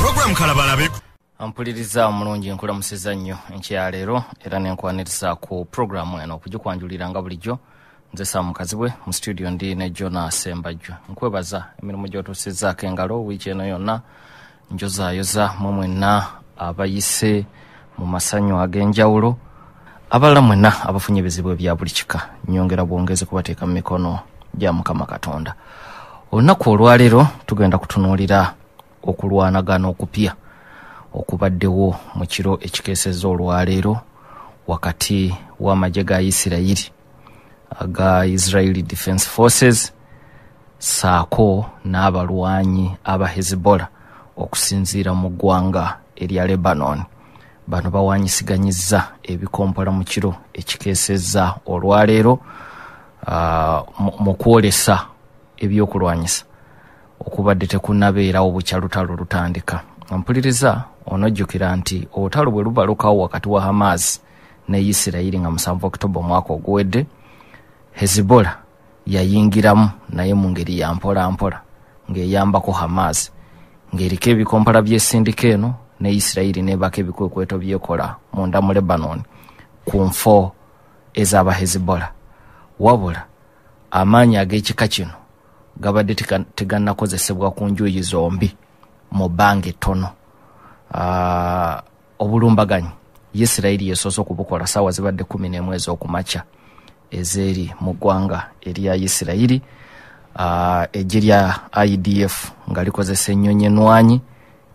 puroguramu kalabalabe ampuliriza omulungi nkulamusiza nnyo enkyaleero era nenkwaniriza ku puroguramu eno okugikwanjulira nga bulijjo. Nze saamukazibwe mu studio ndi ne jonas embajjo nkwebaza emirimu gyotuusizaako engalo wiiki eno yonna njozaayoza mwe mwenna abayise mu masanyu ag'enjawulo abalala mwenna abafunye ebizibu ebya buli kika. Nyongera bwongezi kubateeka mu mikono gya mukama katonda. Olunaku olwaleero tugenda kutunuulira okulwanagana okupya okubaddewo mu kiro ekikeeseza olwaleero wakati w'amagye ga isirayiri aga israeli defense forces saako n'abalwanyi aba hezbollah okusinziira mu ggwanga erya lebanon. Bano bawanyisiganyizza ebikompola mu kiro ekikeeseza olwaleero mu- mu kwolesa ebyokulwanyisa okubadde tekunabeerawo bukyalutalo lutandika. Mpuliriza onojjukira nti olutalo bwe lubalukawo wakati wa hamas ne isirayiri nga 7 oktoba omwaka oguwedde hezibola yayingiramu naye mu ngeri ya mpolampola ng'eyambako hamas ng'eriko ebikompola byesindika eno ne isirayiri nebako ebikwekweto byekola munda mu lebanon ku nfo ez'aba hezibola wabula amaanyi ag'ekika kino gabadde tegannakozesebwa ku njuyi zombi mu bbanga ettono Ah, obulumbaganyi isirayiri yesoose okubukola saawa zibadde kumi n'emu ez'okumakya ezeeri mu ggwanga erya isirayiri. Ah, egye lya idf nga likozesa ennyonyi enwanyi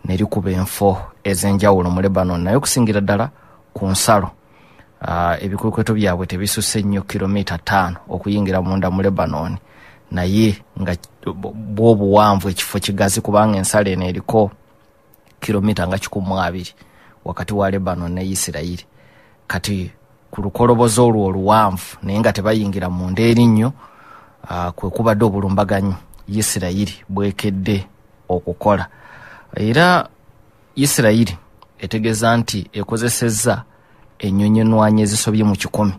ne likuba enfo ez'enjawulo mu lebanon. Naye okusingira ddala ku nsalo Ah, ebikwekweto byabwe tebisusse nnyo kilomita ttaano okuyingira munda mu lebanon naye nga bwobuwanvu ekifo kigazi kubanga ensalo eno eriko kilomita nga kikumu abiri wakati wa lebanon ne isirayiri kati ku lukolobozi olwo oluwanvu naye nga tebayingira munda erinnyo ah, kwe kubadde obulumbaganyi isirayiri bwekedde okukola. Era isirayiri etegeeza nti ekozesezza ennyonyi enwanyi ezisobye mu kikumi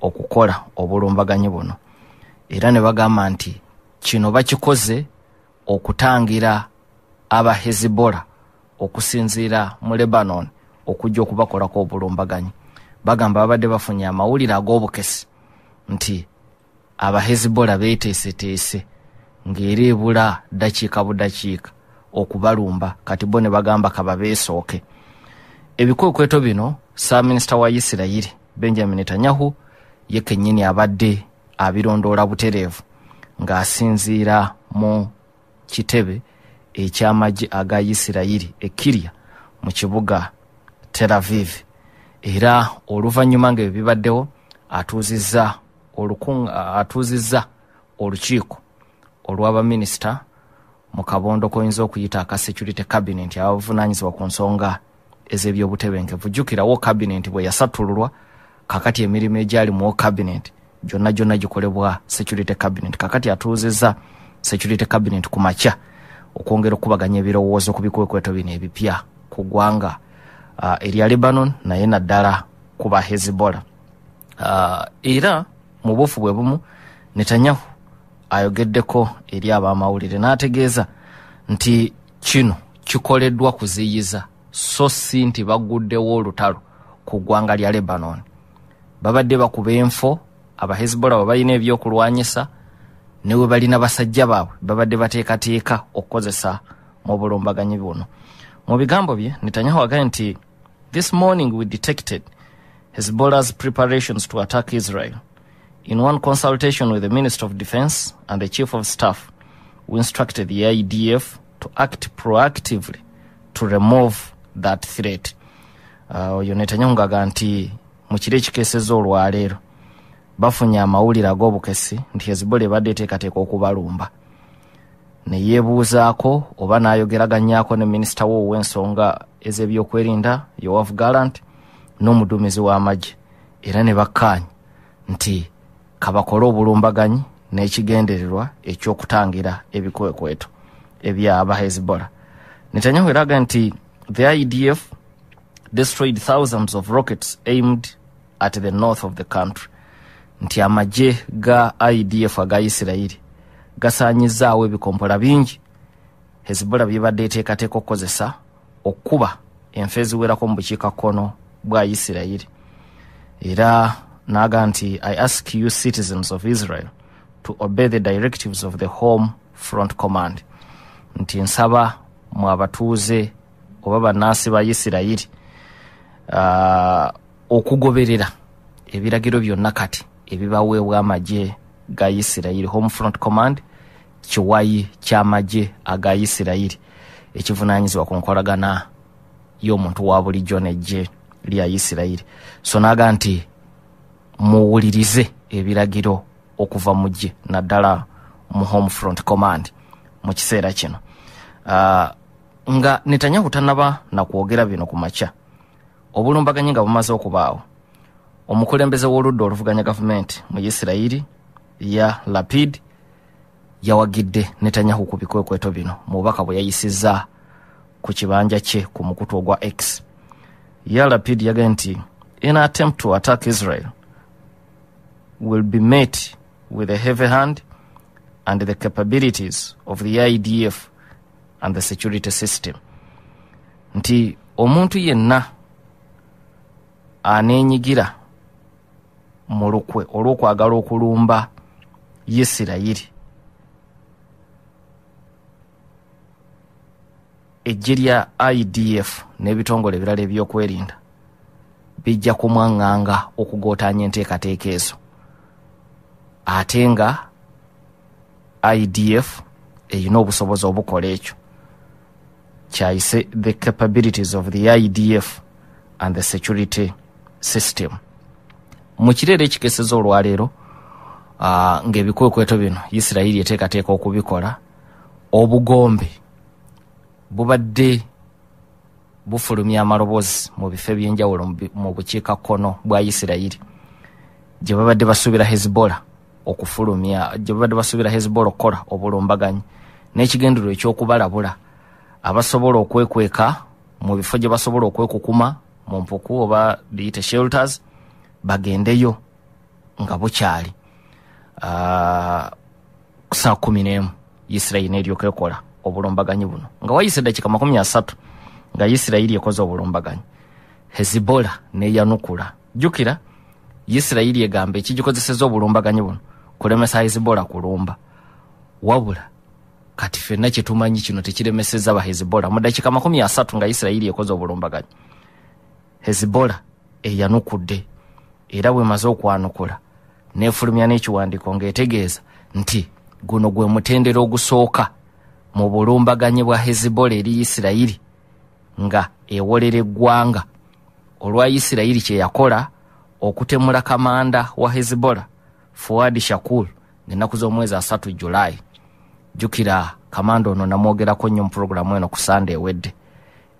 okukola obulumbaganyi buno era ne bagamba nti kino bakikoze okutangira aba hezibola okusinziira mu lebanon okujja okubakolako obulumbaganyi. Bagamba babadde bafunye amawulire ag'obukesi nti aba hezibola beeteeseteese ng'era ebula ddakiika budakiika okubalumba. Kati bo ne bagamba kaba beesooke. Ebikwekweto bino ssaaminisita wa isirayiri benjamin netanyahu ye kennyini abadde abirondoola butereevu ng'asinziira mu kitebe ekyamagye aga isirayiri e kirya mu kibuga tel aviv. Era oluvannyuma ng'ebyo bibaddewo atuuzizza olukung- atuuzizza olukiiko olw'abaminisita mu kabondo koyinza okuyita aka security cabinet abavunaanyizibwa ku nsonga ez'ebyobutebenkevu. Jjukirawo cabinet bwe yasattululwa kakati emirimu egyali mu cabinet gyonna gyonna gikolebwa security cabinet. Kakati atuuzizza security cabinet ku makya okwongera okubaganya ebirowoozo ku bikwekweto bino ebipya ku ggwanga. Uh, erya lebanon naye naddala ku ba hezbollah. Uh, era mu buufu bwe bumu netanyahu ayogeddeko eri ab'amawulire n'ategeeza nti kino kikoleddwa kuziyiza so si nti baguddewo olutalo ku ggwanga lya lebanon. Babadde bakuba enfo abahezbollah bwe balina ebyokulwanyisa ne balina basajja baabwe babadde bateekateeka okukozesa mu bulumbaganyi buno. Mu bigambo bye netanyahu agaye nti this morning we detected hezbollah's preparations to attack israel. In one consultation with the minister of defense and the chief of staff we instructed the idf to act proactively to remove that threat. Ah, oyo netanyahu ngaga nti mu kiro ekikeeseza olwaleero bafunye amawulire ag'obukesi nti hezbollah ebadde eteekateeka okubalumba. Ne yeebuuzaako oba n'ayogeraganyaako ne minisita we ow'ensonga ez'ebyokwerinda yowafu galant n'omuduumizi w'amagye era ne bakkaanya nti kabakole obulumbaganyi n'ekigendererwa ekyokutangira ebikwekweto ebya aba hezbollah. Netanyahu era agambye nti the idf destroyed thousands of rockets aimed at the north of the country nti amagye ga idf aga isirayiri gasaanyizaawo ebikompola bingi. Hezbollah byebadde eteekateeka okukozesa okukuba enfa eziwerako mu bukiikakkono bwa isirayiri era naga nti i ask you citizens of israel to obey the directives of the home front command. Nti nsaba mu abatuuze oba bannansi ba isirayiri uh, okugoberera ebiragiro byonna kati ebibaweebwa amagye ga isirayiri. Home front command kiwayi kyamagye aga isirayiri. Ekivunanyizibwa ku nkolagana y'omuntu wa bulijjo nejje lya isirayiri. So naga nti muwulirize ebiragiro okuva mu gye naddala mu home front command mu kiseera kino. Uh, nga netanyahu tanaba nakwogera bino ku makya. Obulumbaganyi nga bumaze okubaawo omukulembeze w'oludda oluvuganya gavumenti mu isirayiri ya lapid yawagidde netanyahu ku bikwekweto bino. Mu bubaka bwe yayisizza ku kibanja kye ku mukutu ogwa x. Ya lapid yagee nti in attempt to attack israel will be met with a heavy hand and the capabilities of the idf and the security system. Nti omuntu yenna aneenyigira mu lukwe olw'okwagala okulumba isirayiri ejje lya idf n'ebitongole ebirala ebyokwerinda bijja kumwaŋŋanga okugootaanya enteekateeka ezo. Ate nga idf erina obusobozi obukola ekyo. Kyayise the capabilities of the idf and the security system mu kireero ekikeseza olwaleero ng'ebikwekweto bino isirayiri eteekateeka okubikola obugombe bubadde bufulumya amaloboozi mu bifo ebyenjawulo mu bukiikakkono bwa isirayiri. Gye babadde basuubira hezbollah okufulumya gye babadde basuubira hezbollah okukola obulumbaganyi n'ekigendero ekyokubalabula abasobola okwekweka mu bifo gye basobola okwekukuma mu mpuku oba biyite shelters bagendeyo nga bukyali. Uh, saa kumi n'emu isirayiri neryoka ekola obulumbaganyi buno. Nga wayise eddakika makumi asatu nga isirayiri ekoze obulumbaganyi. Hezibola neyanukula. Jjukira isirayiri egamba ekigikozeseza obulumbaganyi buno kulemesa hezibola kulumba. Wabula kati fenna kyetumanyi kino tekiremeseza ba hezibola mu dakika makumi asatu nga isirayiri ekoze obulumbaganyi hezibola eyanukudde era bwemaze okwanukula nefulumya n'ekiwandiiko ng'etegeeza nti guno gwe mutendera ogusooka mu bulumbaganyi bwa hezibola eri isirayiri nga ewolera eggwanga. Olwa isirayiri kyeyakola okutemula kamanda wa hezibola fuadi shakul ngaennaku z'omwezi asatu julayi jjukira kamanda ono namwogerako nnyo mu puroguramu eno ku sande ewedde.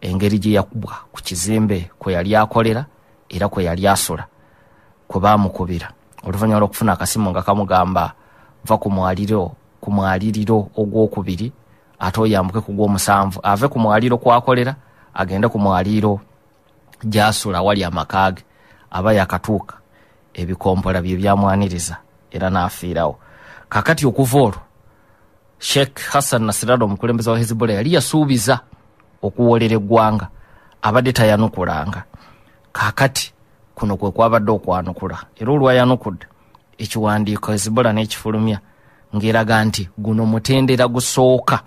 Engeri gye yakubwa ku kizimbe kwe yali akolera era kwe yali asula kwe baamukubira oluvannyuma lw'okufuna akasimu nga kamugamba va ku mwaliro ku mwaliriro ogwokubiri ate oyambuke ku gw'omusanvu. Ave ku mwaliro kwakolera agende ku mwaliro gyasula awali amakaage aba yakatuuka. Ebikompola bye byamwaniriza era n'afiirawo. Kakati okuva olwo sheekh hassan nasirado omukulembeze wa hezbola yali yasuubiza okuwolera eggwanga abadde tayanukulanga. Kakati kuno kwe kwabadde okwanukula. Era olwayanukudde ekiwandiiko hezbola n'ekifulumya ng'eraga nti guno mutendera gusooka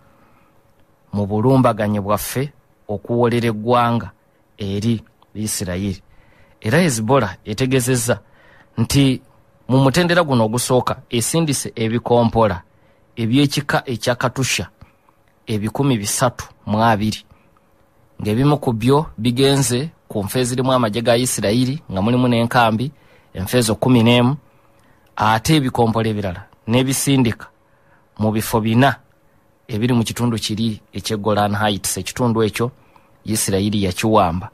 mu bulumbaganyi bwaffe okuwolera eggwanga eri isirayiri. Era hezbola etegezezza nti mu mutendera guno ogusooka esindise ebikompola ebyekika ekya katusha ebikumi bisatu mu abiri ng'ebimu ku byo bigenze ku nfa ezirimu amagye ga isirayiri nga mulimu n'enkambi enfa ezo kumi n'emu ate ebikompola ebirala n'ebisindika mu bifo bina ebiri mu kitundu kiri ekyegolan heights. Ekitundu ekyo isirayiri yakiwamba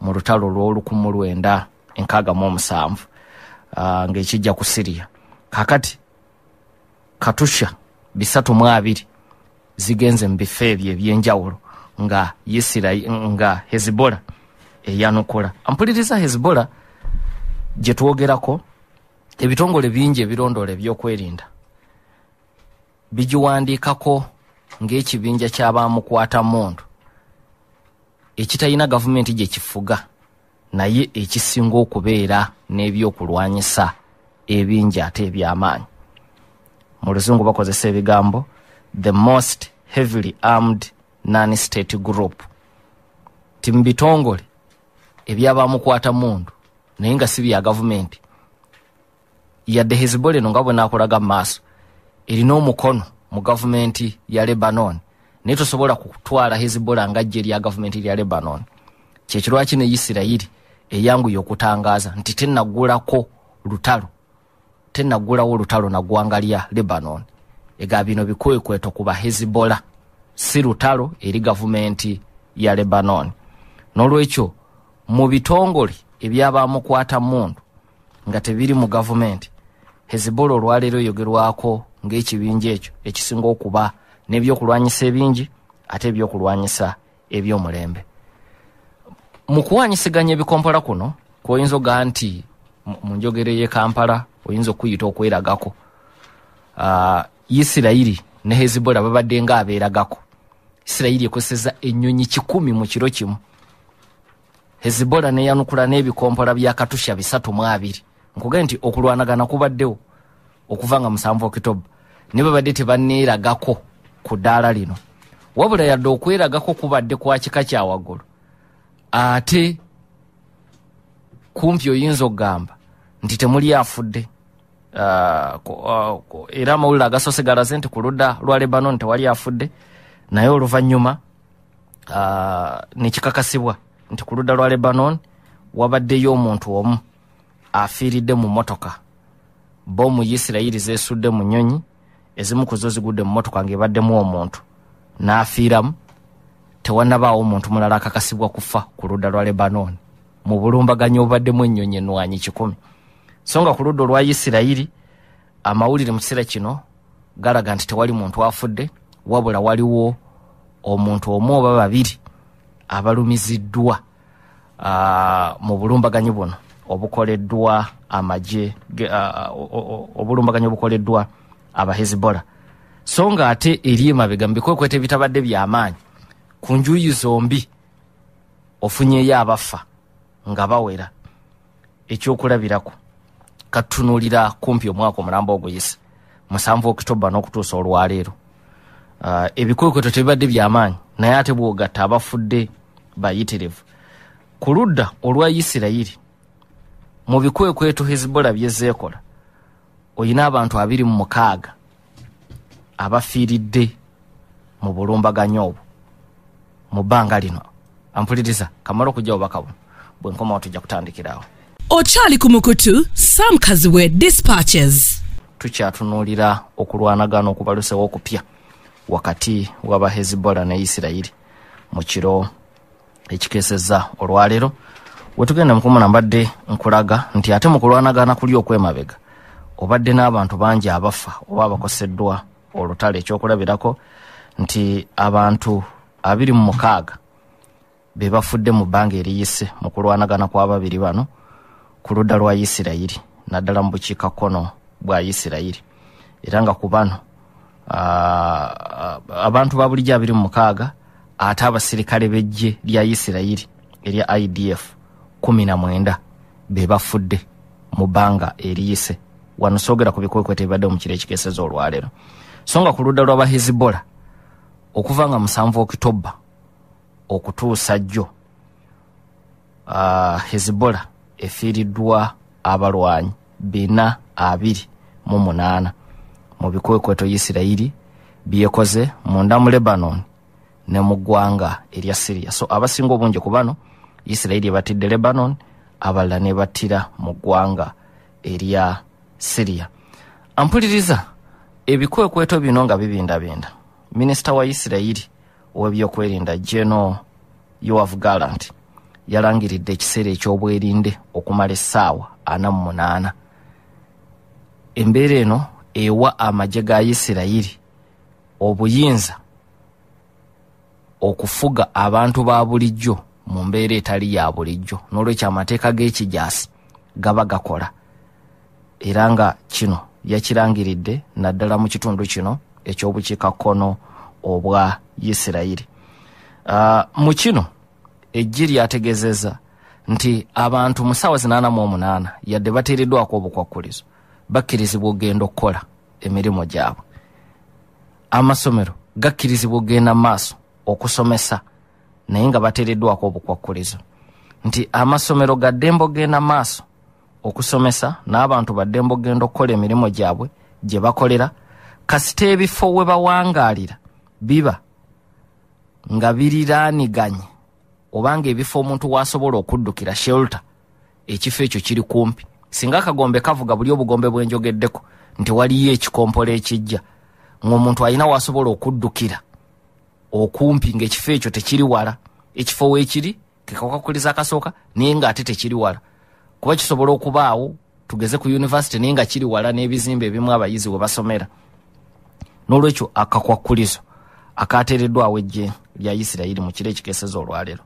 mu lutalo olw'olukumu lwenda enkaaga mu omusanvu ng'ekijja ku siriya. Kakati katusha bisatu mu abiri zigenze mu bifo ebyo ebyenjawulo nga isirayi nga hezibola eyanukula ampuliriza hezibola gye twogerako ebitongole bingi ebirondoola ebyokwerinda. Bigiwandiikako ng'ekibinja ky'abamukwata muntu ekitalina gavumenti gye kifuga naye ekisinga okubeera n'ebyokulwanyisa ebingi ate ebyamaanyi. Mu luzungu bakozesa ebigambo the most heavily armed non state group. Ti mu bitongole ebyabamukwata mundu naye nga si bya gavumenti yadde hezbollah eno nga bwenakulaga mu maaso erina omukono mu gavumenti ya lebanon. Naye tosobola kutwala hezbollah nga jje lya gavumenti lya lebanon. Kyekirwaki ne isirayiri eyanguye okutangaaza nti tenagulako lutalo tenagulawo lutalo na ggwanga lya lebanon. Ega bino bikwekweto ku bahezbollah si lutalo eri gavumenti ya lebanon. N'olwekyo mu bitongole ebyabamukwata mundu nga tebiri mu gavumenti hezbollah olwaleero eyogerwako ng'ekibinja ekyo ekisinga okuba n'ebyokulwanyisa ebingi ate ebyokulwanyisa ebyomulembe. Mu kuwanyisiganya ebikompola kuno kwoyinza ogaa nti mu- njogero ye kampala oyinza okuyita okweragako isirayiri ne hezbollah babadde nga abeeragako isirayiri ekozeseza ennyonyi kikumi mu kiro kimu hezbollah neyanukula n'ebikompola bya katusha bisatu mu abiri. Nkuge nti okulwanagana kubaddewo okuva nga musanvu okitoba ne babadde tebanneeragako ku ddaala lino. Wabula yadde okweragako kubadde kwa kika kya waggulu. Ate kumpi oyinza okugamba nti temuli afudde era amawulire agasoose galaze nti ku ludda lwa lebanon tewali afudde naye oluvannyuma ah, nekikakasibwa nti ku ludda lwa lebanon wabaddeyo omuntu omu afiiridde mu motoka bomu isirayiri zesudde mu nyonyi ezimu ku zo zigudde mu motoka ng'ebaddemu omuntu. N'afiiramu tewanabaawo omuntu mulala akakasibwa kufa ku ludda lwa lebanon. Mu bulumbaganyi obubaddemu ennyonyi enwanyi kikumi. So nga ku ludda olwa isirayiri amawulire mu kiseera kino galaga nti tewali muntu afudde wabula waliwo omuntu omu oba babiri abalumiziddwa mu bulumbaganyi buno. Obukoleddwa o- obulumbaganyi obukoleddwa abahezbollah so nga ate eri emabega mu bikwekweta ebitabadde byamaanyi ku njuyi zombi ofunyeyo abafa nga bawera ekyokulabirako. Katutunuulira kumpi omwaka omulamba oguyise musanvu okitoba n'okutuusa olwaleero uh, ebikwekweto tebibadde byamaanyi naye ate bwogatta abafudde bayitirivu. Ku ludda olwa isirayiri mu bikwekweto hezbollah byezeekola olina abantu abiri mu mukaaga abafiiridde mu bulumbaganyi obwo. Mu bbanga lino ampuliriza kamala okujja obubaka buno bwenkomawo tujja kutandikirawo okyali ku mukutu sam kaziwe dispatches. Tukyatunuulira okulwanagana okubalusewo okupya wakati waba hezbollah ne isirayiri mu kiro ekikeesezza olwaleero. Wetugenda mukumuna mbadde nkulaga nti ate mu kulwanagana kuli okwemabega obadde n'abantu bangi abafa oba abakoseddwa olutalo ekyokulabirako nti abantu abiri mu mukaaga be bafudde mu bbanga eriyise mu kulwanagana kw'ababiri bano ku ludda lwa isirayiri naddala mu bukiikakkono bwa isirayiri era nga ku bano abantu ba bulijjo abiri mu mukaaga ate abasirikale b'eggye lya isirayiri erya idf kumi na mwenda be bafudde mu bbanga eriyise. Wano soogera ku bikwekweta ebibadde mu kiro ekikeeseza olwaleero. So nga ku ludda lw'abahezbollah okuva nga musanvu okitoba okutuusa jjo uh, hezbollah efiiriddwa abalwanyi bina abiri mu munaana mu bikwekweto isirayiri byekoze munda mu lebanon ne mu ggwanga erya siriya so abasinga obungi ku bano isirayiri ebatidde lebanon abalala ne battira mu ggwanga erya siriya ampuliriza ebikwekweto bino nga bibindabinda. Minisita wa isirayiri ow'ebyokwerinda geno yoav galant yalangiridde ekiseera eky'obwerinde okumala essaawa ana mu munaana. Embeera eno ewa amagye ga isirayiri. Obuyinza okufuga abantu ba bulijjo mu mbeera etali ya bulijjo n'olwekyo amateeka g'ekijaasi gaba gakola. Era nga kino yakirangiridde naddala mu kitundu kino ekyobukiikakkono obwa isirayiri. Uh, mu kino eggi lyategeezezza nti abantu mu ssaawa zinaana mu omunaana yadde bateereddwako obukwakkulizo bakkirizibwa okgenda okukola emirimu gyabwe. Amasomero gakkirizibwa okgenda mu maaso okusomesa naye nga bateereddwako obukwakkulizo nti amasomero gaddembe okgenda mu maaso okusomesa n'abantu baddembe okgenda okukola emirimu gyabwe gye bakolera kasita ebifo we bawangaalira biba nga biriraaniganye obanga ebifo omuntu waasobola okuddukira shelter ekifo ekyo kiri kumpi singa akagombe kavuga buli obugombe bwenjogeddeko nti waliyo ekikompola ekijja. Ng'omuntu alina waasobola okuddukira okumpi ng'ekifo ekyo tekiri wala. Ekifo weekiri kekakwakuliza akasooka naye ng'ate tekiri wala. Kuba kisobola okubaawo tugeze ku univesity naye nga kiri wala n'ebizimbe ebimu abayizi we basomera. N'olwekyo akakwakkulizo akateereddwawo ejje lya isirayiri mu kiro ekikeeseza olwaleero.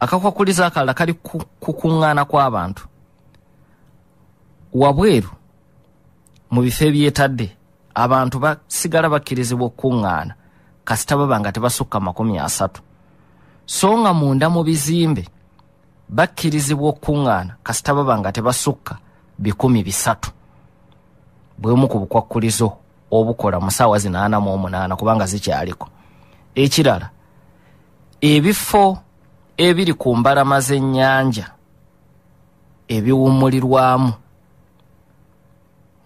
Akakwakkulizo akalala kali ku kukuŋŋaana kw'abantu wabweru mu bifo ebyetadde abantu basigala bakkirizibwa okukuŋŋaana kasita baba nga tebasukka makumi asatu. So nga munda mu bizimbe bakkirizibwa okukuŋŋaana kasita baba nga tebasukka bikumi bisatu. Bwemu ku bukwakkulizo obukola mu ssaawa zinaana mu omunaana kubanga zikyaliko. Ekirala ebifo ebiri ku mbalama z'ennyanja ebiwummulirwamu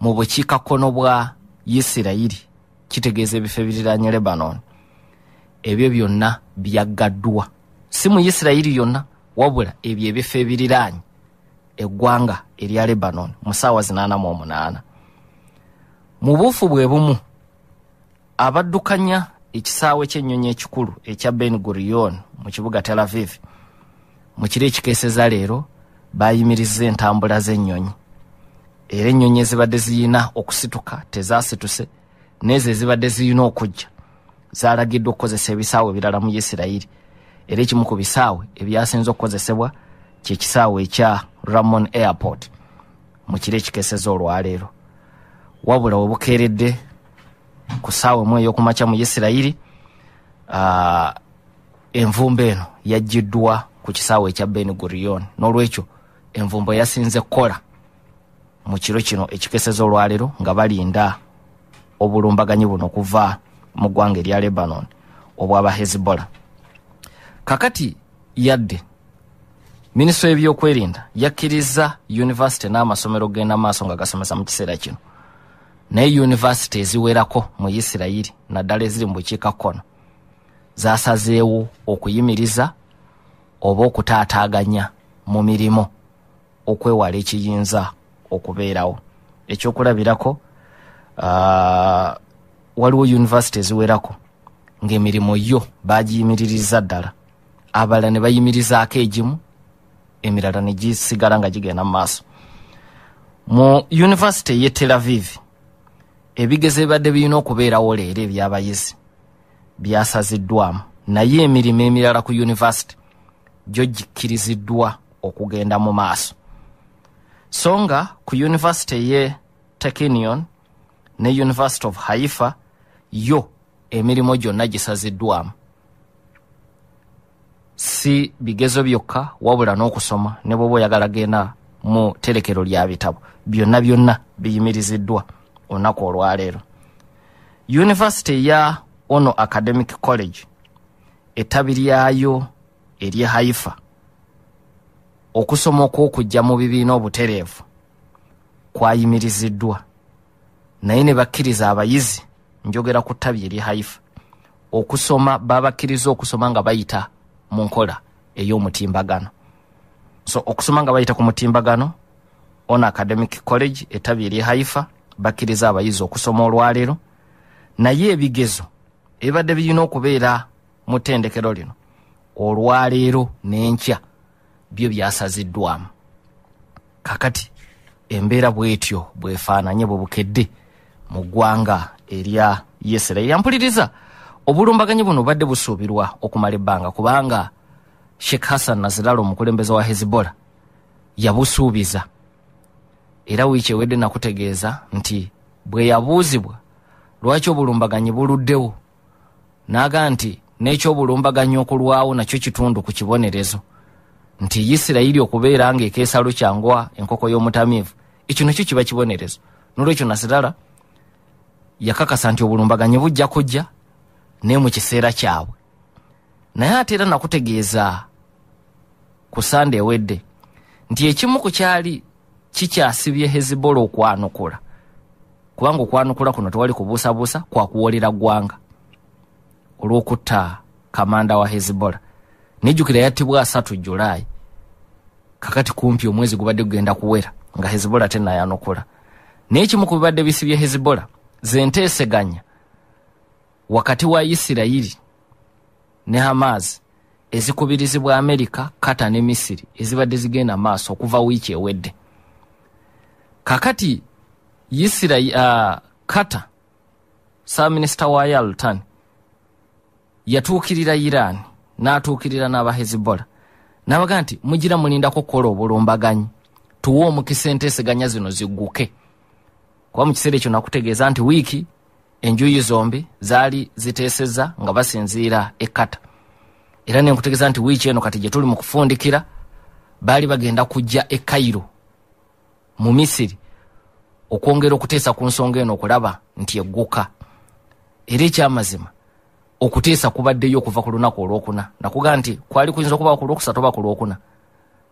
mu bukiikakkono bwa isirayiri kitegeeza ebifo ebiriraanye lebanon. Ebyo byonna byaggaddwa. Si mu isirayiri yonna wabula ebyo ebifo ebiriraanye. Eggwanga erya lebanon mu ssaawa zinaana mu omunaana. Mu buufu bwe bumu abaddukanya ekisaawe ky'ennyonyi ekikulu ekya ben gurion mu kibuga tel aviv mu kiro ekikeeseza leero bayimiriza entambula z'ennyonyi era ennyonyi ezibadde ziyina okusituka tezaasituse n'ezo ezibadde ziyina okujja zaalagiddwa okukozesa ebisaawe ebirala mu isirayiri era ekimu ku bisaawe ebyasinze okukozesebwa kyekisaawe ekya ramon airport mu kiro ekikeeseza olwaleero. Wabula we bukeeredde ku ssaawa emu ey'okumakya mu isirayiri envumbo eno yaggiddwa ku kisaawe ekya ben gurion. N'olwekyo envumbo yasinze kukola mu kiro kino ekikeeseza olwaleero nga balinda obulumbaganyi buno okuva mu ggwanga erya lebanon obwaba hezbollah. Kakati yadde minisitule y'ebyokwerinda yakkiriza yunivasite n'amasomero genda maaso nga gasomesa mu kiseera kino. Naye yunivasite eziwerako mu isirayiri naddala eziri mu bukiikakkono zasazeewo okuyimiriza oba okutaataaganya mu mirimu okwewala ekiyinza okubeerawo. Ekyokulabirako waliwo yunivasite eziwerako ng'emirimu yo bagiyimiririza ddala. Abalala ne bayimirizaako egimu emirala ne gisigala nga gigenda mu maaso. Mu yunivasite y'e tel aviv ebigezo ebibadde birina okubeerawo leero ebyabayizi byasaziddwamu. Naye emirimu emirala ku yunivasite gyo gikkiriziddwa okugenda mu maaso so nga ku yunivasite y'e tekinion ne university of haifa yo emirimu gyonna gisaziddwamu. Si bigezo byokka wabula n'okusoma ne bwoba oyagala genda mu terekero lya bitabo byonna byonna biyimiriziddwa olunaku olwaleero. Yunivasite ya ono academic college ettabi lyayo ery'e haifa okusoma okw'okujja mu bibiina obutereevu kwayimiriziddwa. Naye ne bakkiriza abayizi njogera ku ttabi ery'e haifa okusoma babakkiriza okusoma nga bayita mu nkola ey'omutimbagano. So okusoma nga bayita ku mutimbagano on academic college ettabi ery'e haifa bakkiriza abayizi okusoma olwaleero. Naye ebigezo ebibadde birina okubeera mu ttendekero lino olwaleero n'enkya byo byasaziddwamu. Kakati embeera bwetyo bwefaananye bwe bukedde mu ggwanga erya isirayiri yampuliriza obulumbaganyi buno bubadde busuubirwa okumala ebbanga kubanga sheikh hassan nazirala omukulembeze wa hezbollah yabusuubiza. Era wiiki ewedde nakutegeeza nti bwe yabuuzibwa lwaki obulumbaganyi buluddewo? N'aga nti n'ekyobulumbaganyi okulwawo nakyo kitundu ku kibonerezo nti isirayiri okubeera ng'ekeesa lukyangwa enkoko y'omutamiivu ekyo nakyo kiba kibonerezo. Nolwekyo nasirala yakakasa nti obulumbaganyi bujja kujja naye mu kiseera kyabwe. Naye ate era nakutegeeza ku sande ewedde nti ekimu ku kyali kikyasibye hezibola okwanukula. Kubanga okwanukula kuno tewali kubuusabuusa kwakuwolera ggwanga olw'okutta kamanda wa hezibola nejjukira yattibwa asatu julaayi kakati kumpi omwezi gubadde gugenda kuwera nga hezibola tenayanukula naye kimu ku bibadde bisibye hezibola zenteeseganya wakati wa isirayiri ne hamas ezikubirizibwa amerika kata ne misiri ezibadde zigenda maaso okuva wiiki ewedde. Kakati isirayi uh, kata saminisita wa yaltan yatuukirira iran n'atuukirira n'abahezibola nabaga nti mugira mulindako kukola obulumbaganyi. Tuwe omukisa enteeseganya zino zigguke. Kuba mu kiseera ekyo nakutegeeza nti wiiki enjuyi zombi zaali ziteeseza nga basinziira ekata era nenkutegeeza nti wiiki eno kati gye tuli mu kufundikira baali bagenda kujja e kairo mu misiri okwongera okuteesa ku nsonga eno okulaba nti egguka. Era ekyamazima okuteesa kubaddeyo okuva ku lunaku olwokuna. Nakuga nti kwali kuyinza okuba ku lwokusatu oba ku lwokuna.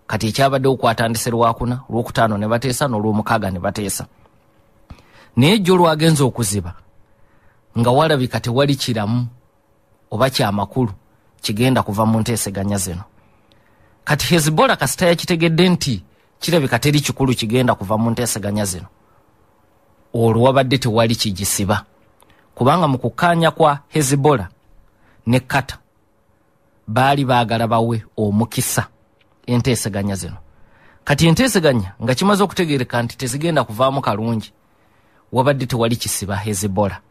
Kati ekyabaddewo kwatandise lwakuna lwokutaano ne bateesa n'olwomukaaga ne bateesa. Naye jjo lwagenza okuziba nga walabika tewali kiramu oba kyamakulu kigenda kuva mu nteeseganya zino. Kati hezibola kasita yakitegedde nti kirabika teri kikulu kigenda kuva mu nteeseganya zino. Olwo wabadde tewali kigisiba. Kubanga mu kukkaanya kwa hezibola ne kata. Baali baagala bawe omukisa. Enteeseganya zino. Kati enteeseganya nga kimaze okutegereka nti tezigenda kuvaamu kalungi wabadde tewali kisiba hezibola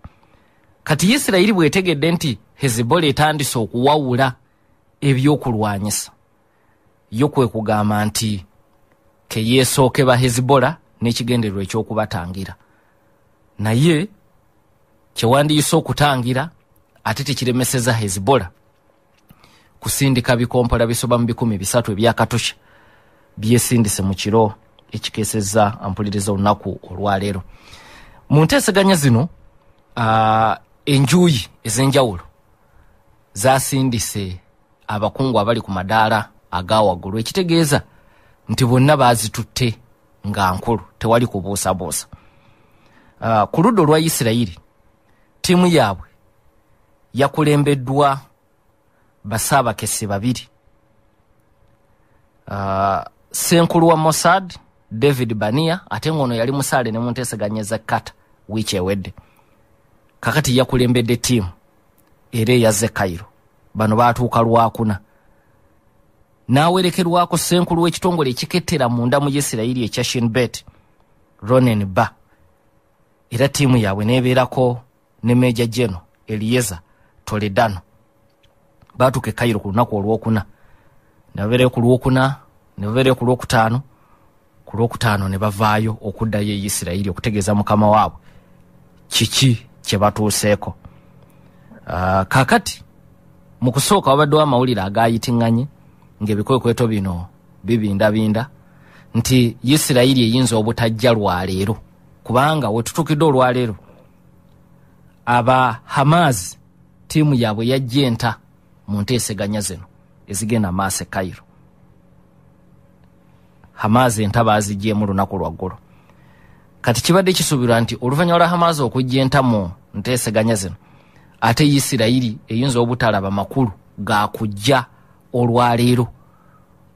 kati isirayiri bwetegedde nti hezibola etandise okuwawula ebyokulwanyisa yo kwe kugamba nti keyeesooke ba hezibola n'ekigendererwa ekyokubatangira. Naye kyewandiyise okutangira ate tekiremeseza hezibola kusindika bikompola bisoba mu bikumi bisatu ebyakatusha byesindise mu kiro ekikeeseza ampuliriza olunaku olwaleero. Mu nteeseganya zino enjuyi ez'enjawulo zasindise abakungu abali ku madaala agawaggulu ekitegeeza nti bonna bazitutte nga nkulu tewali kubuusabuusa. Ku ludda olwa isirayiri ttiimu yaabwe yakulembeddwa basaabakesi babiri. Uh, senkulu wa mossad david bania ate ngaono yali musaale ne mu nteeseganya za kata wiiki ewedde. Kakati yakulembedde ttiimu era eyazze kairo bano baatuuka lwakuna n'awerekerwako senkulu w'ekitongole ekikettera munda mu isirayiri ekya shinbet ronen ba. Era ttiimu yaabwe n'ebeerako ne meja geno elieza toledano baatuuka e kairo ku lunaku olwokuna. Ne babeerayo ku lwokuna ne babeerayo ku lwokutaano. Ku lwokutaano ne bavaayo okuddayo e isirayiri okutegeeza mukama waabwe. Kiki kye batuuseeko? Uh, kakati mu kusooka wabaddewo amawulire agayitiŋŋanye ng'ebikwekweto bino bibindabinda nti isirayiri eyinza obutajja lwaleero kubanga wetutuukidde olwaleero aba hamas ttiimu yaabwe yajja enta mu nteeseganya zino ezigenda maaso e kairo hamas enta baaziggyemu lunaku lwaggulo kati kibadde kisuubirwa nti oluvannyuma lwa hamas okujja enta mu nteeseganya zino ate isirayiri eyinza obutalaba makulu gakujja olwaleero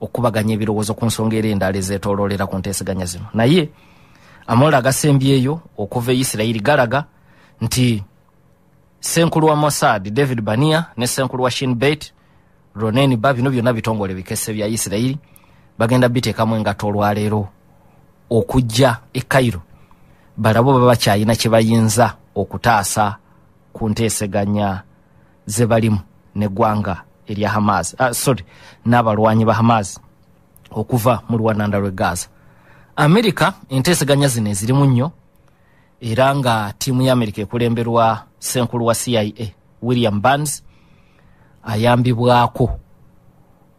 okubaganya ebirowoozo ku nsonga era endala ezeetooloolera ku nteeseganya zino. Naye amawulire agasembyeyo okuva e isirayiri galaga nti senkulu wa mossad david bania ne senkulu wa shinbet ronen ba bino byonna bitongole bikese bya isirayiri bagenda biteekamu engato olwaleero okujja e kairo balabo baba bakyalina kye bayinza okutaasa ku nteeseganya ze balimu neggwanga erya hamas uh, sorry n'abalwanyi ba hamas okuva mu luwananda lw'e gaza. Amerika enteeseganya zino ezirimu nnyo era nga ttiimu ya amerika ekulemberwa senkulu wa cia william barns ayambibwako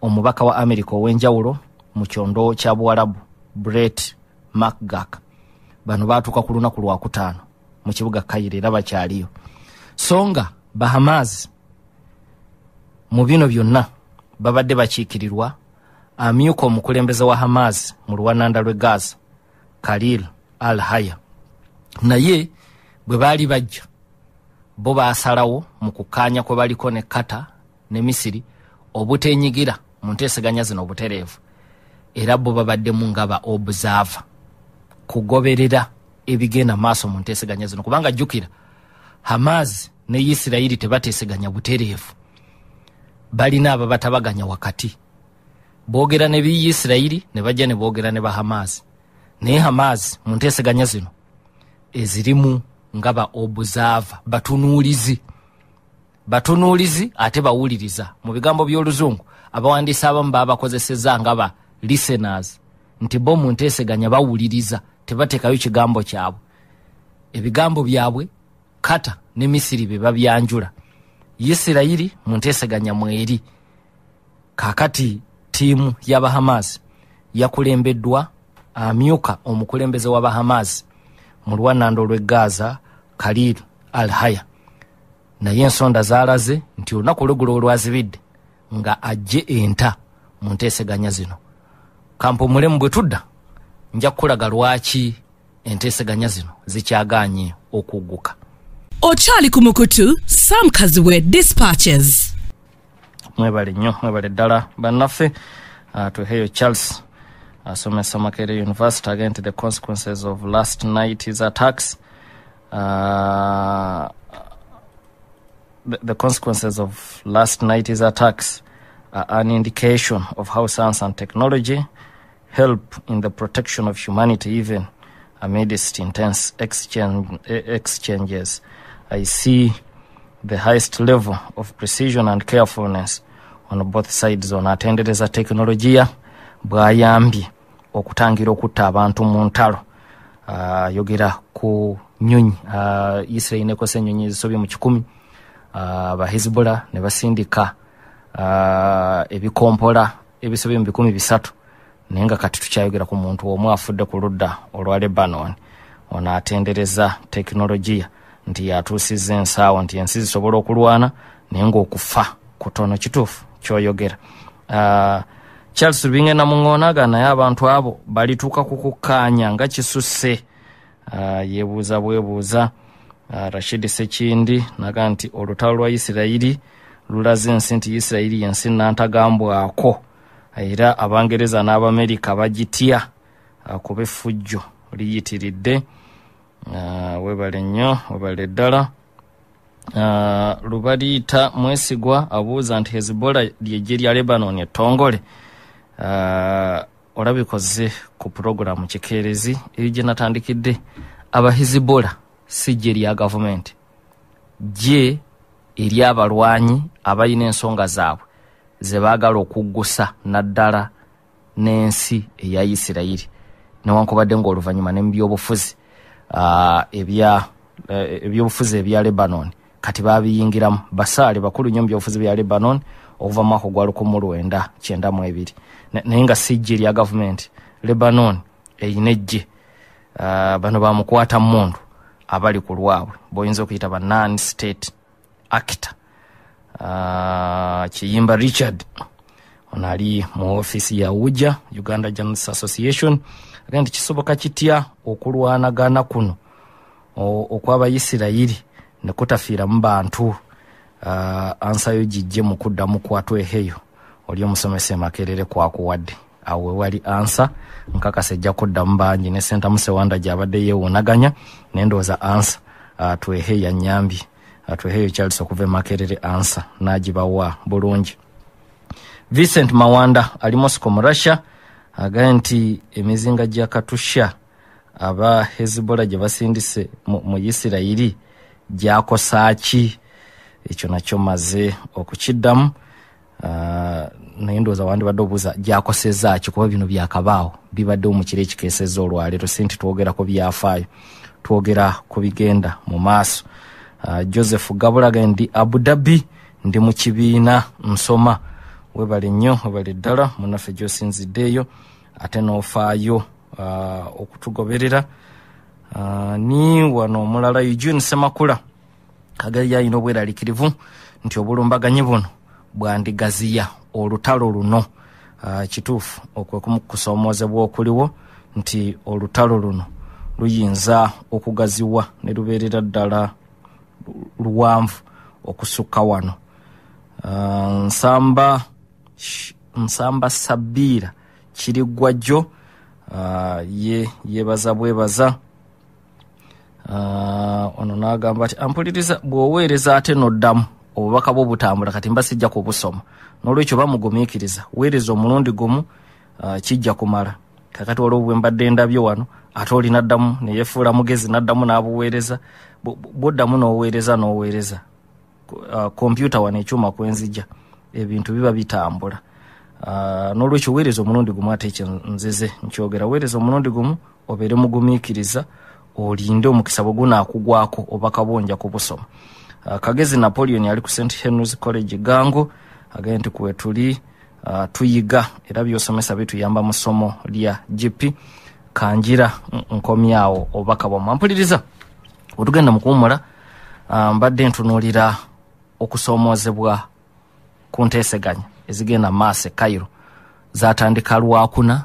omubaka wa america ow'enjawulo mu kyondo kya buwarabu brett macgak bano batuuka ku lunaku lwakutaano mu kibuga kaire era bakyaliyo. So nga bahamas mu bino byonna babadde bakiikirirwa amyuka omukulembeze wa hamas mu luwananda lwe gaza khalil al haya naye bwe baali bajja bo basalawo mu kukaanya kwe baliko ne kata ne misiri obutenyigira mu nteeseganya zino obutereevu. Era bo babaddemu nga ba obusava kugoberera ebigenda maaso mu nteeseganya zino. Kubanga jjukira hamas ne isirayiri tebateeseganya butereevu. Balina ababatabaganya wakati. Boogera ne biisirayiri ne bajja ne boogera ne bahamas naye hamas mu nteeseganya zino ezirimu nga ba obusava batunuulizi. Batunuulizi ate bawuliriza. Mu bigambo by'oluzungu abawandiisi abamu babakozeseza nga ba listeners. Nti bo mu nteeseganya bawuliriza tebateekayo kigambo kyabwe. Ebigambo byabwe kata ne misiri be babyanjula. Isirayiri mu nteeseganya mweri. Kaakati tiimu y'abahamas yakulembeddwa amyuka omukulembeze w'abahamas mu lwanando lw'e gaza khalil al haya naye ensonda zaalaze nti olunaku olugulo olwazibidde nga ajje enta mu nteeseganya zino. Kampumulemu bwe tudda nja kukulaga lwaki enteeseganya zino zikyaganye okugguka okyali ku mukutu sam kaziwe dispatches. Mwebale nnyo mwebale ddala bannaffe. Uh, tweheyo charles asomesa uh, makere university again to the consequences of last night's attacks. Uh, the, the consequences of last night's attacks are an indication of how science and technology help in the protection of humanity even amidst intense exchange, exchanges. I see the highest level of precision and carefulness on both sides ono atendereza tekinologiya bwayambye okutangira okutta abantu mu ntalo. Ayogera uh, ku nyonyi uh, israel nekosa enyonyi ezisobye mu kikumi. Abahezbola uh, ne basindika ebikompola ebisobye mu bikumi bisatu. Naye nga kati tukyayogera ku muntu omu afudde ku ludda olwa lebanon. Ono atendereza tekinologiya nti yatuusiza ensaawo nti ensi zisobola okulwana naye ngaokufa kutono kituufu kyoyogera. Uh, charles bingenda muŋonaga naye abantu abo balituuka ku kukkaanya nga kisusse. Uh, yeebuuza bwebuuza. Uh, rashidi sekindi naga nti olutalo lwa isirayiri lulaze ensi nti isirayiri yensi nantagambwako. Era abangereza n'abamerika bagitya uh, kuba effujjo liyitiridde. Webale nnyo webale ddala. Lubaliyita mwesigwa abuuza nti hezbola lyejje lya lebanon ettongole uh, Uh, olabikoze ku pulogulaamu kikeerezi eri gye natandikidde abahizibola si gye erya gavumenti gye eryabalwanyi abalina ensonga zaabwe ze baagala okuggusa naddala n'ensi eya isirayiri. Newankubadde ngaoluvannyuma ne mubyobufuzi uh, eh, ebyobufuzi ebya lebanon kati babiyingiramu basaale bakulu nnyo mubyobufuzi bya lebanon okuva mu mwaka ogwa 1992 naye nga si ejje erya gavumenti lebanon eyina ejje. Uh, bano bamukwata mundu abali ku lwabwe. Boyinza okuyita ba non state actor. Uh, kiyimba richard ono ali mu ofiisi ya uja uganda journalist association aga nti kisoboka kitya okulwanagana kuno? Okwabayisirayiri nekutafiiramu bantu. Uh, ansayo gijje mu kuddamu kwatweheyo oli omusomesa emakerere kwakuwadde. Awo wewali ansa nkakasa ejja kuddamu bangi ne senta musewanda gyabadde yeewunaganya nendowooza ansa. Uh, twehe yanyambye uh, tweheyo charles okuva emakerere ansa nagibawa bulungi. Vincent mawanda ali mosco mu russia agaye nti emizinga gya katusha aba hezbola gye basindise mu, isirayiri gyakosaaki ekyo nakyo maze okukiddamu naye ndowooza wandibadde obuuza gyakosezaaki kuba bino byakabaawo bibaddewo mu kiro ekikeeseza olwaleero si nti twogerako byafaayo twogera ku bigenda mu maaso. Uh, joseph gabulaga ndi abu dhabi ndi mu kibiina nsoma. Webale nnyo webale ddala munaffe gyosinziddeeyo ate n'ofaayo uh, okutugoberera. Uh, ni wano omulala eugene semakula kagali alina obweraliikirivu nti obulumbaganyi buno bwandigaziya olutalo luno uh, kituufu okwekumukusoomozebwa okuliwo nti olutalo luno luyinza okugaziwa ne lubeerera ddala luwanvu okusukka wano. Uh, nsamba nsamba sabiira kiriggwa jjo uh, ye yebaza bwebaza uh, ono n'agamba ti ampuliriza bw'oweereza ate noddamu obubaka bwo butambula kati mba sijja kubusoma n'olwekyo bamugumiikiriza weereza omulundi gumu uh, kijja kumala. Kakati waliwo bwe mbadde ndabyo wano ate oli naddamu neyefuula mugezi naddamu n'abuweereza. Bwoddamu n'oweereza n'oweereza. Kompyuta wano ekyuma kwenzija ebintu biba bitambula. Uh, n'olwekyo weereza omulundi gumu ate ekyo nzize nkyogera weereza omulundi gumu obeere mugumiikiriza olinde omukisa bwe gunaakugwako obaka bwonja kubusoma uh, kagezi napoleon ali ku st henrys college gango agaye nti kwetuli uh, tuyiga. Era byosomesa bituyamba mu ssomo lya gp kanjira nkomyawo obubaka bwamu ampuliriza wetugenda mukuwumula uh, mbadde ntunuulira okusoomoozebwa ku nteeseganya ezigenda maaso e cairo. Zatandika lwakuna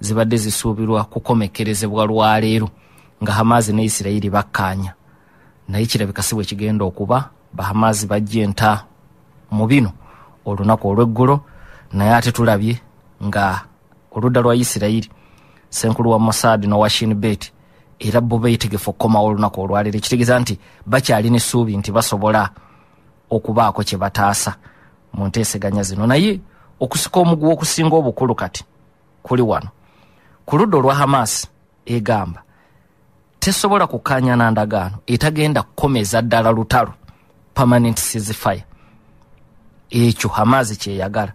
zibadde zisuubirwa kukomekerezebwa lwaleero nga hamaazi ne isirayiri bakkaanya naye kirabika si bwe kigenda okuba bahamaazi bajja enta mu bino olunaku olw'eggulo naye ate tulabye nga oludda lwa isirayiri senkulu wa mossad nowa shinbet era bo beetegefu okukomawo olunaku olwaleero. Ekitegeeza nti bakyalina essuubi nti basobola okubaako kye bataasa mu nteeseganya zino. Naye okusika omuguwa okusinga obukulu kati kuli wano. Ku ludda olwa hamas egamba tesobola kukkaanya na ndagaano etagenda kukomeza ddala lutalo permanent ceasefire. Ekyo hamaazi kyeyagala.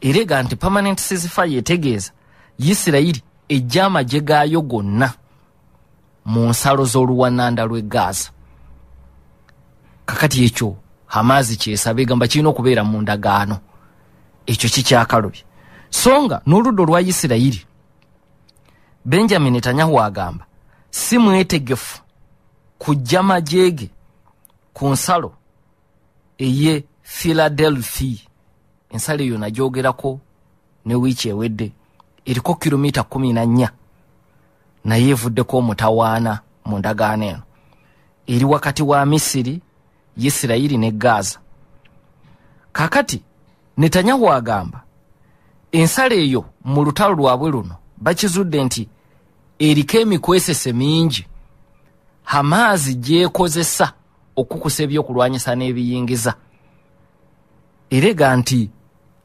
Erega nti permanent ceasefire etegeeza isirayiri ejja amagye gaayo gonna mu nsalo z'oluwananda lw'e gaza. Kakati ekyo hamaazi kyesaba egamba kirina okubeera mu ndagaano. Ekyo kikyakalubye so nga n'oludda olwa isirayiri benjamin netanyahu agamba si mwetegefu kujja majeege ku nsalo eye philadelphia. Ensalo eyo nagyogerako ne wiiki ewedde eriko kilomita kumi na nnya. Naye evuddeko omutawaana mu ndagaano eno. Eri wakati wa misiri isirayiri ne gaza kakati netanyahu agamba ensalo eyo mu lutalo lwabwe luno bakizudde nti eriko emikwesese mingi hamaazi gyekozesa okukusa ebyokulwanyisa n'ebiyingiza. Erega nti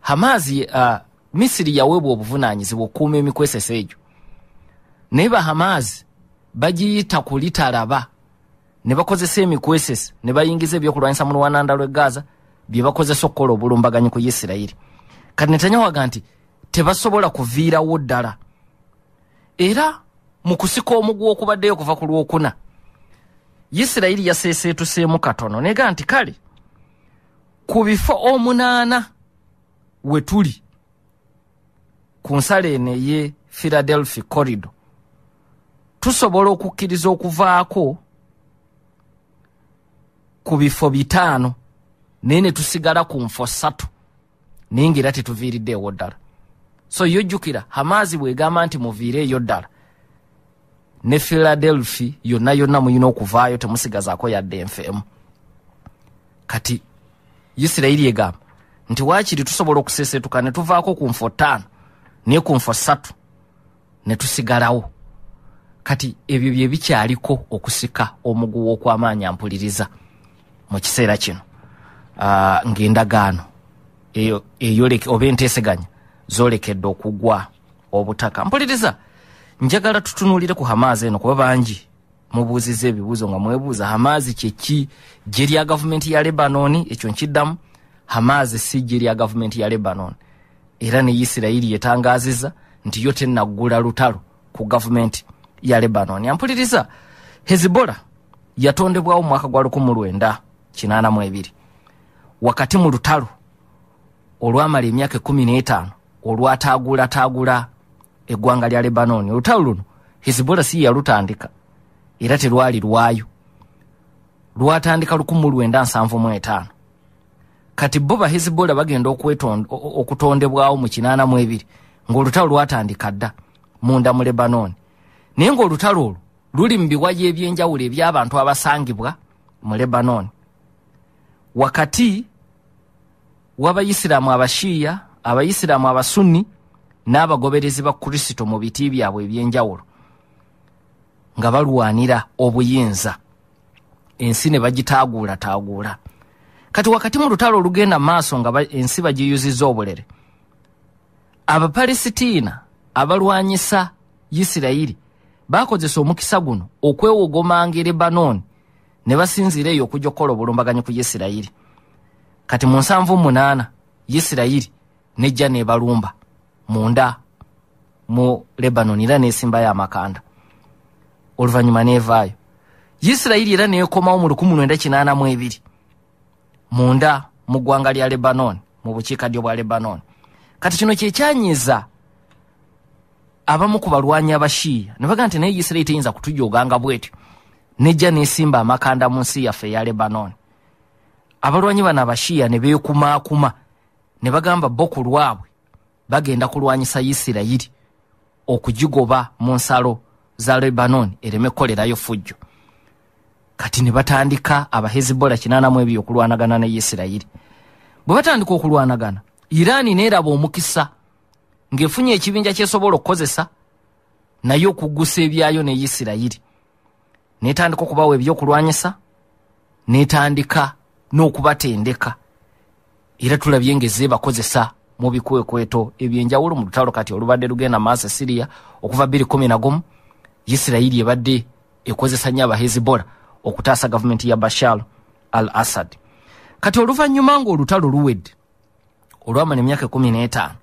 hamaazi uh, misiri yaweebwa obuvunanyizibwa okukuuma emikwesese egyo naye bahamaazi bagiyita kulitalaba ne bakozesa emikwesese ne bayingiza ebyokulwanyisa mu lwananda lw'e gaza bye bakozesa okukola obulumbaganyi ku isirayiri. Kati netanyawaga nti tebasobola kuviirawo ddala. Era mu kusika omuguwa okubaddeyo okuva ku lwokuna. Isirayiri yaseeseetuseemu katono nega nti kale ku bifo omunaana we tuli ku nsalo eno eye philadelphia corridor tusobola okukkiriza okuvaako ku bifo bitaano naye ne tusigala ku nfo ssatu naye ngaera tetuviiriddeewo ddala. So yojjukira hamaazi bwegamba nti muviireeyo ddala ne philadelphia yonna yonna muyina okuvaayo temusigazaako yadde enfeemu kati isirayiri egamba nti waakiri tusobola okusesetuka ne tuvaako ku nfo ttaano naye ku nfo ssatu ne tusigalawo. Kati ebyo bye bikyaliko okusika omuguwa okw'amaanyi ampuliriza mu kiseera kino. Uh, ng'endagaano eyo eyoleke oba enteeseganya zolekedde okugwa obutaka. Mpuliriza njagala tutunuulire ku hamaazi eno kuba bangi. Mubuuziza ebibuuzo nga mwebuuza hamaazi kyeki gye lya gavumenti ya lebanoni ekyo nkiddamu. Hamaazi si gye lya gavumenti ya lebanoni era ne isirayiri yetangaziza nti yo tenaggula lutalo ku gavumenti ya lebanoni ampuliriza hezibola yatondebwawo mwaka gwa 1982 wakati mu lutalo olwamala emyaka ekumi n'etaano olwataagulataagula eggwanga lya lebanoni olutalo luno hezbola si yalutandika era terwali lwayo. Lwatandika 1975 kati bo bahezbola bagenda okweton- o- o- okutondebwawo mu 82 ng'olutalo lwatandika dda munda mu lebanoni naye ng'olutalo olwo luli mu biwayi ebyenjawulo eby'abantu abasangibwa mu lebanoni wakati w'abayisiraamu abashiya abayisiraamu abasunni n'abagoberezi ba kristo mu biti byabwe ebyenjawulo nga balwanira obuyinza. Ensi ne bagitaaguulataaguula kati wakati mu lutalo olugenda maaso nga ensi bagiyuzizza obulere abapalesitiina abalwanyisa isirayiri bakozesa omukisa guno okwewogomanga e lebanooni ne basinziira eyo okujja okukola obulumbaganyi ku isirayiri kati mu nsanvu munaana isirayiri nejja nebalumba munda mu lebanoni era nesimbayo amakanda oluvannyuma nevaayo isirayiri era nekomawo mu 1982 munda mu ggwanga lya lebanoni mu bukiikaddyo bwa lebanoni. Kati kino kyekyanyiza abamu ku balwanyi abashiya. Ne bagaa nti naye isirayiri teyinza kutujoganga bwetyo. Nejja nesimba amakanda mu nsi yaffe eya lebanoni. Abalwanyi bano abashiya ne beekumaakuma ne bagamba bo ku lwabwe bagenda kulwanyisa isirayiri okugigoba mu nsalo za lebanoni ereme kukolerayo fujjo. Kati ne batandika abahezibola kinaanamu ebyo okulwanagana ne isirayiri bwe batandika okulwanagana iraani neeraba omukisa ng'efunye ekibinja kyesobola okukozesa naye okuggusa ebyayo ne isirayiri netandika okubawa ebyokulwanyisa netandika n'okubatendeka. Era tulabye ng'ezze bakozesa mu bikwekweto ebyenjawulo mu lutalo kati olubadde lugenda maaso e siriya okuva 211 isirayiri ebadde ekozesa nnyo abahezibola okutaasa gavumenti ya bashar al assad kati oluvannyuma ng'olutalo luwedde olwamala emyaka 15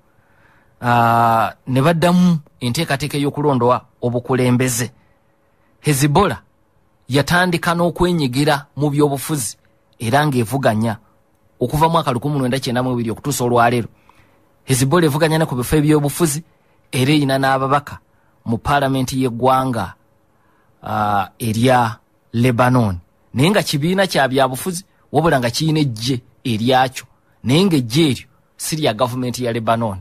uh, ne baddamu enteekateeka ey'okulondowa obukulembeze. Hezibola yatandika n'okwenyigira mu byobufuzi era ng'evuganya okuva mwaka 1992 okutuusa olwaleero hezibola evuganya ne ku bifo ebyobufuzi era erina n'ababaka mu paalamenti y'eggwanga uh, erya lebanon. Naye nga kibiina kya byabufuzi wabula nga kirina ejje eryakyo. Naye ng'ejje eryo si lya gavumenti ya lebanon.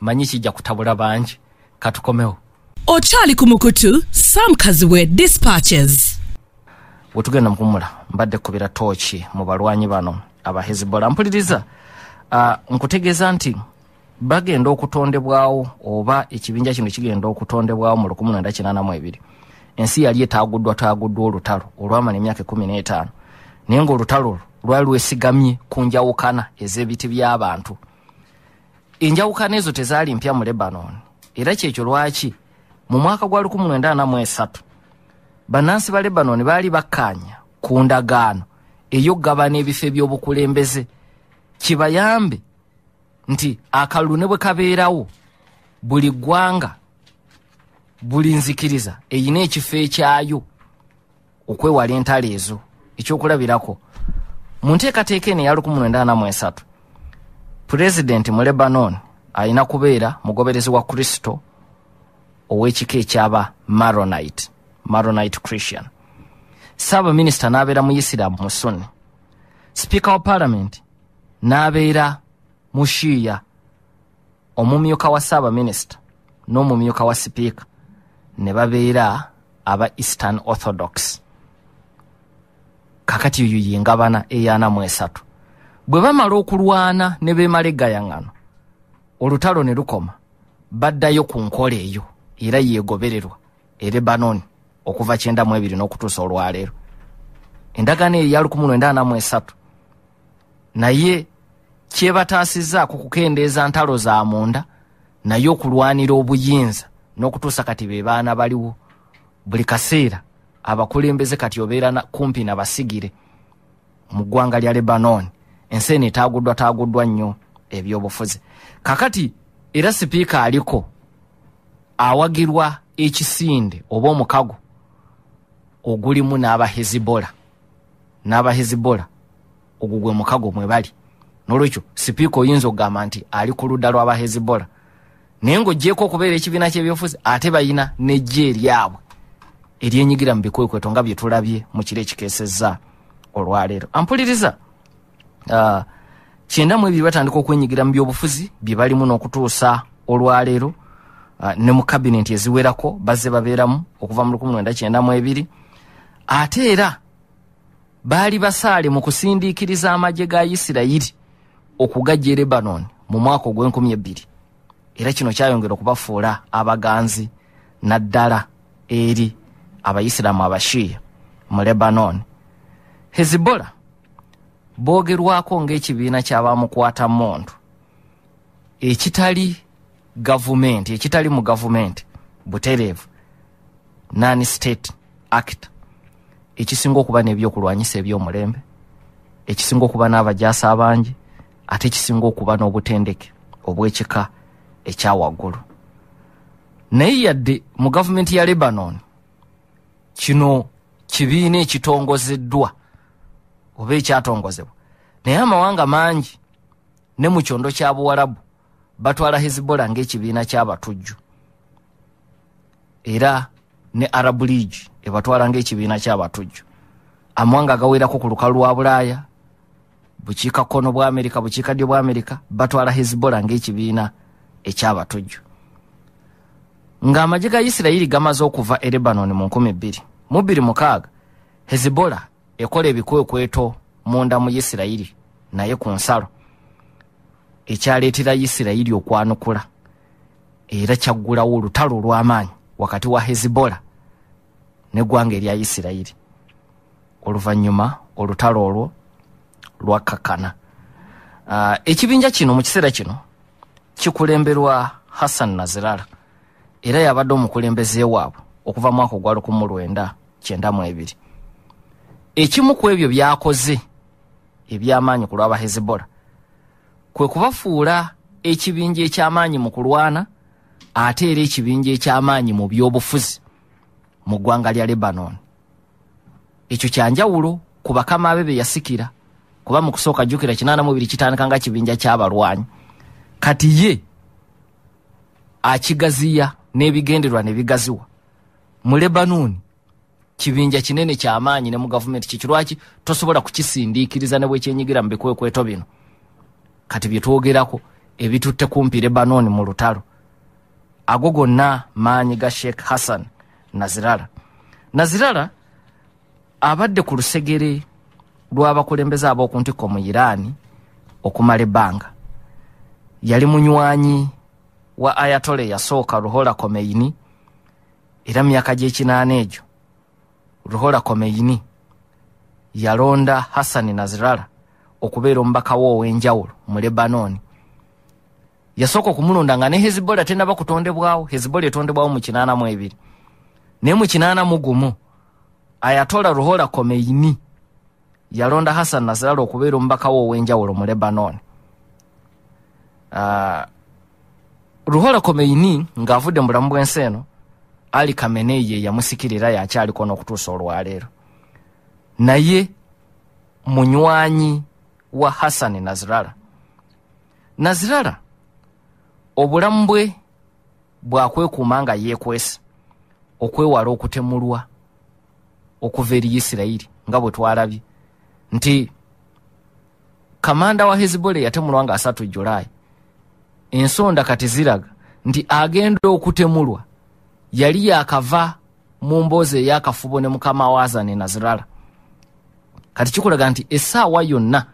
Manyi kijja kutabula bangi. Katukomewo. Okyali ku mukutu sam kaziwe dispatches. Wetugenda mukumula mbadde kubira tooki mu balwanyi bano aba hezibola mpuliriza uh, nkutegeeza nti bagenda okutondebwawo oba ekibinja kino kigenda okutondebwawo mu 1982 ensi yali etaaguddwa taaguddwa olutalo olwamala emyaka 15 naye ngaolutalo lwali lwesigamye ku njawukana ez'ebiti by'abantu. Enjawukana ezo tezaali mpya mu lebanon. Era kyekyo lwaki? Mu mwaka gwa 1993 bannansi ba lebanon baali bakkaanya ku ndagaano ey'okugabana ebifo ebyobukulembeze. Kibayambe nti akalulu ne bwe kabeerawo buli ggwanga buli nzikiriza eyina ekifo ekyayo okwewala entalo ezo. Ekyokulabirako mu nteekateeka eno eya 1993 pulezidenti mu lebanon alina kubeera mugoberezi wa kristo ow'ekika ekyaba maronite maronite christian. Saabaminisita n'abeera mu isiramu mu sunni. Sipiika wa paalamenti n'abeera mu shiya omumyuka wa saabaminisita n'omumyuka wa sipiika ne babeera aba eastern orthodox. Kakati eyo yengabana eyana mu esatu. Bwe bamala okulwana ne beemala egayaŋŋano olutalo ne lukoma baddayo ku nkola eyo era yeegobererwa e lebanon okuva kyenda mu ebiri n'okutuusa olwaleero. Endagaano eyo ya 1993 naye kyebataasizzaako kukendeeza ntalo za munda naye okulwanira obuyinza n'okutuusa kati be baana baliwo. Buli kaseera abakulembeze kati obeera kumpi nabasigire mu ggwanga lya lebanon. Ensi eno etaaguddwa taaguddwa nnyo ebyobufuzi. Kakati era sipiika aliko awagirwa ekisinde oba omukago ogulimu n'abahezibola n'abahezibola ogwo gwe mukago mwe bali nolwekyo sipiika oyinza okugamba nti ali ku ludda lw'aba hezibola naye ngaogyeko okubeera ekibiina kyebyobufuzi ate balina nejje eryabwe eryenyigira mu bikwekweto nga bye tulabye mu kiro ekikeesezza olwaleero. Ampuliriza uh, kyenda mu ebiri batandika okwenyigira mu byobufuzi bye balimu n'okutuusa olwaleero uh, ne mu kabinenti eziwerako bazze babeeramu okuva mu 1992 ate era baali basaale mu kusindiikiriza amagye ga isirayiri okugajja e lebanon mu mwaka ogw'enkumi ebbiri. Era kino kyayongera okubafuula abaganzi naddala eri abaisiraamu abashiya mu lebanon. Hezibola boogerwako ng'ekibiina ky'abamukwata muntu ekitali gavumenti ekitali mu gavumenti butereevu non state act ekisinga okuba n'ebyokulwanyisa ebyomulembe ekisinga okuba n'abajaasi abangi ate ekisinga okuba n'obutendeke obw'ekika ekyawaggulu naye yadde mu gavumenti ya lebanon kino kibiina ekitongozeddwa oba ekyatongozebwa. Naye amawanga mangi ne mu kyondo kya buwarabu batwala hezibola ng'ekibiina ky'abatujju era ne arabu league ebatwala ng'ekibiina ky'abatujju amawanga agawerako ku lukalu lwa bulaaya bukiikakkono bwa amerika bukiikaddyo bwa amerika batwala hezibola ng'ekibiina ekyabatujju. Ng'amagye ga isirayiri gamaze okuva e lebanon mu 2 mu 26 hezibola ekola ebikwekweto munda mu isirayiri naye ku nsalo. Ekyaleetera isirayiri okwanukula era kyaggulawo olutalo olw'amaanyi wakati wa hezibola neggwanga erya isirayiri. Oluvannyuma olutalo olwo lwakkakana uh, ekibinja kino mu kiseera kino kikulemberwa hassan nazirala era yabadde omukulembeze waabwe okuva mwaka ogwa 1992 ekimu ku ebyo byakoze ebyamaanyi ku lwaba hezibola kwe kubafuula ekibinja ekyamaanyi mu kulwana ate era ekibinja ekyamaanyi mu byobufuzi mu ggwanga lya lebanon. Ekyo kyanjawulo ku bakama be be yasikira kuba mu kusooka jjukira 82 kitandika nga kibinja ky'abalwanyi. Kati ye akigaziya n'ebigenderwa ne bigaziwa. Mu lebanoni kibinja kinene kyamaanyi ne mu gavumenti kikirwaki tosobola kukisindiikiriza ne bwekyenyigira mu bikwekweto bino? Kati byetwogerako ebitutte kumpi lebanoni mu lutalo. Ago gonna maanyi ga sheikh hassan nazirala. Nazirala abadde ku lusegere lw'abakulembeze ab'oku ntikko mu iraani okumala ebbanga. Yali munywanyi wa ayatole eyasooka ruhola komeini era mu myaka gy'ekinaana egyo ruhola komeini yalonda hassani nazirala okubeera omubaka we ow'enjawulo mu lebanooni yasooka okumulonda nga ne hezibola tenaba kutondebwawo hezibola etondebwawo mu kinaana mu ebiri. Naye mu kinaana mu gumu ayatola ruhola komeini yalonda hassan nazirala okubeera omubaka we ow'enjawulo mu lebanoni uh, ruhola komeini ng'avudde mu bulamu bw'ensi eno ali kamenei ye yamusikira era yakyaliko n'okutuusa olwaleero. Naye munywanyi wa hassani nazirala nazirala obulamu bwe bwakwekuuma nga yeekwese okwewala okutemulwa okuva eri isirayiri nga bwe twalabye nti kamanda wa hezibola yatemulwa nga asatu julayi. Ensonda kati ziraga. Nti agenda okutemulwa. Yali yakava mu mboozi ey'akafubo ne mukama waazane nazirala kati kikulaga nti essaawa yonna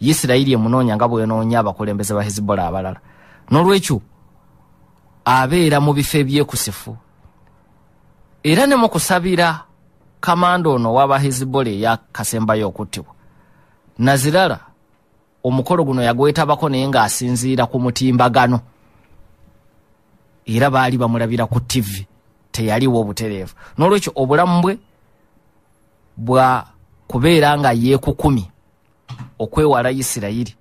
isirayiri emunoonya nga bwenoonya abakulembeze ba hezibola abalala. N'olwekyo abeera mu bifo ebyekusifu. Era ne mu kusabira kamanda ono waba hezibola eyakasembayo okuttibwa nazirala omukolo guno yagwetabako naye ng'asinziira ku mutimbagano. Era baali bamulabira ku tivi teyaliwo obutereevu. N'olwekyo obulamu bwe bwa kubeera nga yeekukumi okwewala isirayiri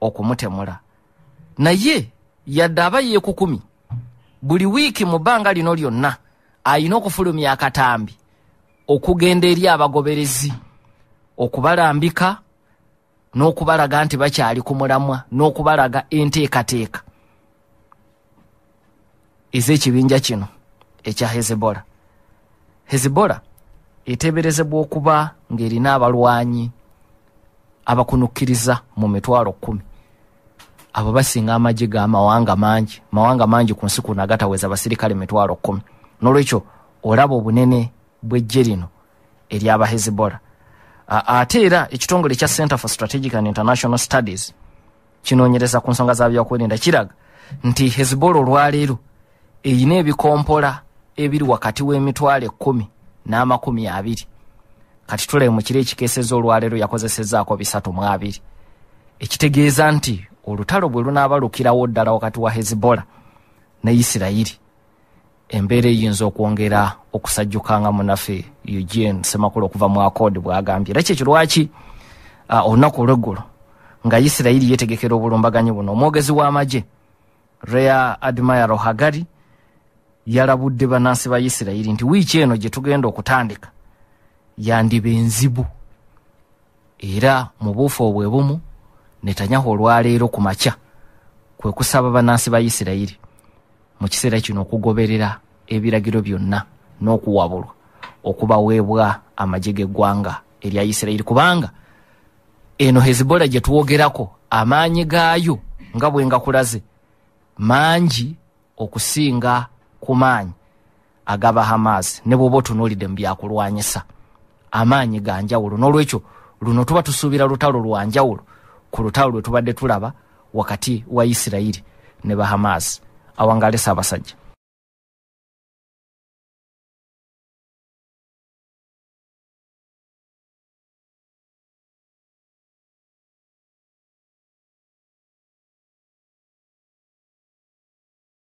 okumutemula. Naye yadde aba yeekukumi buli wiiki mu bbanga lino lyonna ayina okufulumya akatambi okugenda eri abagoberezi okubalambika n'okubalaga nti bakyali ku mulamwa n'okubalaga enteekateeka. Ez'ekibinja kino ekya hezebola hezebola eteeberezebwa okuba ng'erina abalwanyi abakunukkiriza mu mitwalo kkumi. Abo basinga amagye g'amawanga mangi mawanga mangi ku nsi kuno agataweza basirikale mitwalo kkumi. N'olwekyo olaba obunene bw'ejje lino eryaba hezebola ate era ekitongole kya center for strategic and international studies kinoonyereza ku nsonga za byakwerinda kiraga nti hezebola olwaleero erina ebikompola ebiri wakati w'emitwalo ekkumi n'amakumi abiri. Kati tulabe mu kiro ekikeeseza olwaleero yakozesezaako bisatu mu abiri. Ekitegeeza nti olutalo bwe lunaaba lukirawo ddala wakati wa hezebola ne isirayiri embeera eyinza okwongera okusajjukanga munaffe eugene semakulu okuva mu akodi bwagambye. Era kyekyo lwaki olunaku olweggulo nga isirayiri yetegekera obulumbaganyi buno? Omwogezi w'amagye rea admiro hagari yalabudde bannansi ba isirayiri nti wiiki eno gye tugenda okutandika yandiba enzibu. Era mu buufu obwe bumu netanyahu olwaleero ku makya kwe kusaba bannansi ba isirayiri mu kiseera kino okugoberera ebiragiro byonna n'okuwabulwa okubaweebwa amagye g'eggwanga erya isirayiri. Kubanga eno hezebola gye twogerako amaanyi gaayo nga bwe nga kulaze mangi okusinga ku maanyi agaba hamas ne bwoba otunuulidde mu byakulwanyisa. Amaanyi ga njawulo n'olwekyo luno tuba tusuubira lutalo lwa njawulo ku lutalo lwe tubadde tulaba wakati wa isirayiri ne bahamas awangalesa abasajja